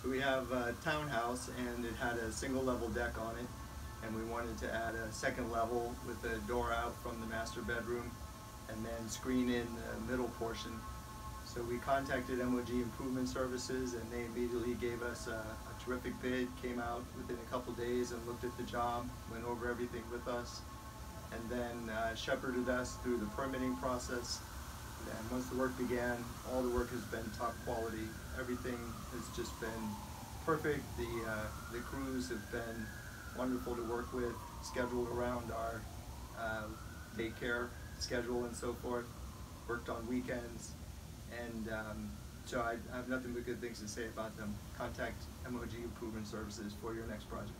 So we have a townhouse and it had a single level deck on it. And we wanted to add a second level with a door out from the master bedroom and then screen in the middle portion. So we contacted MOG Improvement Services and they immediately gave us a, a terrific bid, came out within a couple days and looked at the job, went over everything with us, and then uh, shepherded us through the permitting process. And once the work began, all the work has been top quality. Everything has just been perfect. The, uh, the crews have been wonderful to work with, scheduled around our uh, daycare schedule and so forth, worked on weekends. And um, so I, I have nothing but good things to say about them. Contact MOG Improvement Services for your next project.